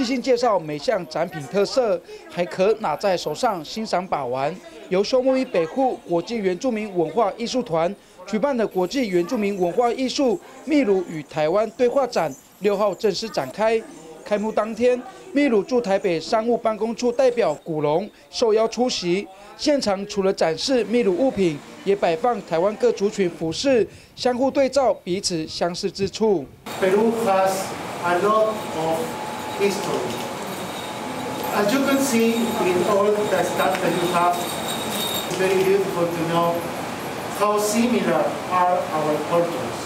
细心介绍每项展品特色，还可拿在手上欣赏把玩。由休沐于北户国际原住民文化艺术团举办的国际原住民文化艺术秘鲁与台湾对话展，六号正式展开。开幕当天，秘鲁驻台北商务办公处代表古龙受邀出席。现场除了展示秘鲁物品，也摆放台湾各族群服饰，相互对照彼此相似之处。History. As you can see in all the stuff that you have, it's very beautiful to know how similar are our cultures.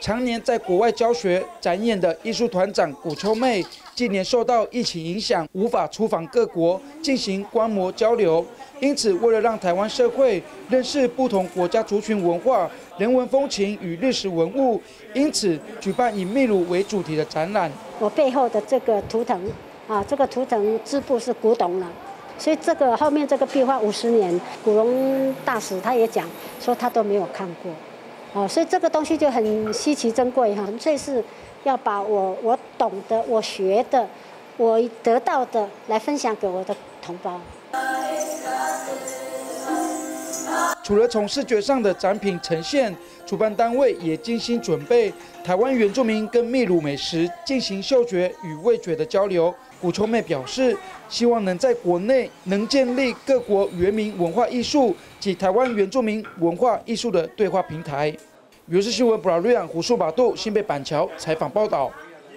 常年在国外教学展演的艺术团长古秋妹，近年受到疫情影响，无法出访各国进行观摩交流，因此为了让台湾社会认识不同国家族群文化、人文风情与历史文物，因此举办以秘鲁为主题的展览。我背后的这个图腾啊，这个图腾织布是古董了，所以这个后面这个壁画五十年，古龙大使他也讲说他都没有看过。哦，所以这个东西就很稀奇珍贵哈，纯粹是要把我我懂得、我学的、我得到的来分享给我的同胞。除了从视觉上的展品呈现，主办单位也精心准备台湾原住民跟秘鲁美食进行嗅觉与味觉的交流。古秋妹表示，希望能在国内能建立各国原民文化艺术及台湾原住民文化艺术的对话平台。如是新闻，布拉瑞安胡树马杜新北板桥采访报道。